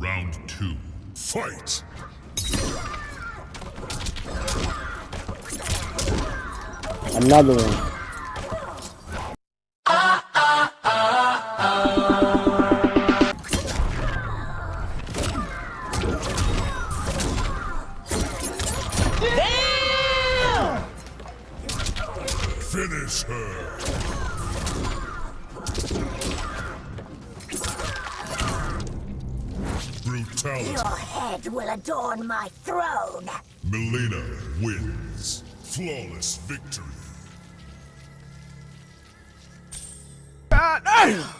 Round two. Fight! Another one. Finish her! Brutality. Your head will adorn my throne. Mileena wins. Flawless victory. Ah, God damn!